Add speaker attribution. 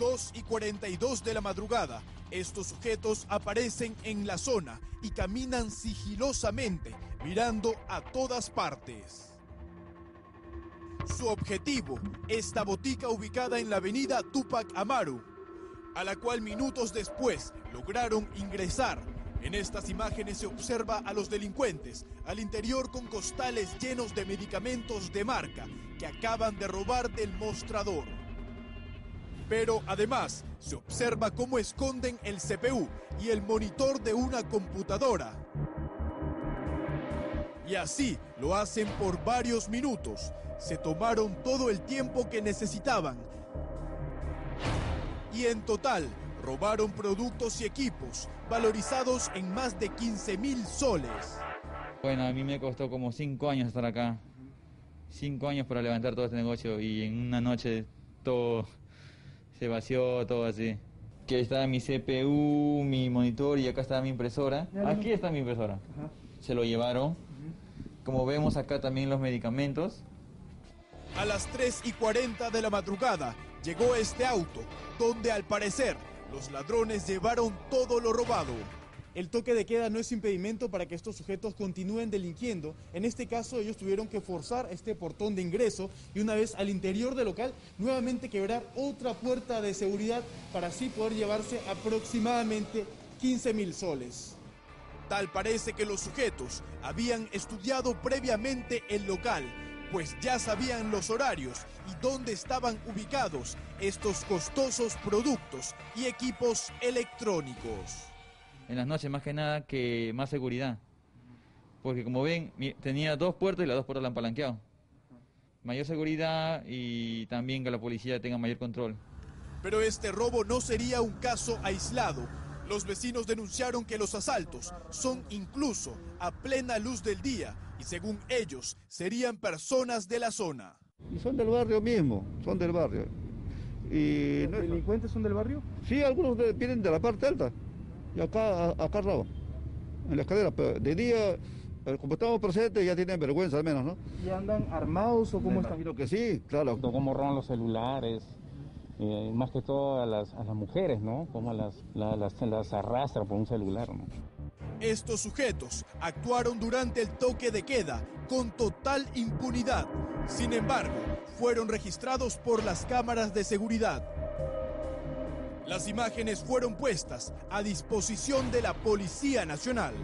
Speaker 1: 2 y 42 de la madrugada, estos sujetos aparecen en la zona y caminan sigilosamente, mirando a todas partes. Su objetivo, esta botica ubicada en la avenida Tupac Amaru, a la cual minutos después lograron ingresar. En estas imágenes se observa a los delincuentes al interior con costales llenos de medicamentos de marca que acaban de robar del mostrador. Pero además se observa cómo esconden el CPU y el monitor de una computadora. Y así lo hacen por varios minutos. Se tomaron todo el tiempo que necesitaban. Y en total robaron productos y equipos valorizados en más de 15 mil soles.
Speaker 2: Bueno, a mí me costó como cinco años estar acá. Cinco años para levantar todo este negocio y en una noche todo se vació, todo así. Que estaba mi CPU, mi monitor y acá estaba mi impresora. Aquí está mi impresora. Se lo llevaron. Como vemos acá también los medicamentos.
Speaker 1: A las 3 y 40 de la madrugada llegó este auto, donde al parecer los ladrones llevaron todo lo robado.
Speaker 3: El toque de queda no es impedimento para que estos sujetos continúen delinquiendo. En este caso ellos tuvieron que forzar este portón de ingreso y una vez al interior del local nuevamente quebrar otra puerta de seguridad para así poder llevarse aproximadamente 15 mil soles.
Speaker 1: Tal parece que los sujetos habían estudiado previamente el local, pues ya sabían los horarios y dónde estaban ubicados estos costosos productos y equipos electrónicos
Speaker 2: en las noches más que nada que más seguridad. Porque como ven, tenía dos puertos y las dos puertas la han palanqueado. Mayor seguridad y también que la policía tenga mayor control.
Speaker 1: Pero este robo no sería un caso aislado. Los vecinos denunciaron que los asaltos son incluso a plena luz del día y según ellos serían personas de la zona.
Speaker 4: Y son del barrio mismo, son del barrio.
Speaker 3: Y ¿Los delincuentes son del barrio?
Speaker 4: Sí, algunos vienen de la parte alta y acá, acá arriba, en la escalera, pero de día, como estamos presentes, ya tienen vergüenza al menos, ¿no?
Speaker 3: ¿Y andan armados o cómo están?
Speaker 4: Imagino que sí, claro.
Speaker 5: Cómo roban los celulares, eh, más que todo a las, a las mujeres, ¿no? Cómo las, las, las arrastra por un celular, ¿no?
Speaker 1: Estos sujetos actuaron durante el toque de queda con total impunidad. Sin embargo, fueron registrados por las cámaras de seguridad. Las imágenes fueron puestas a disposición de la Policía Nacional.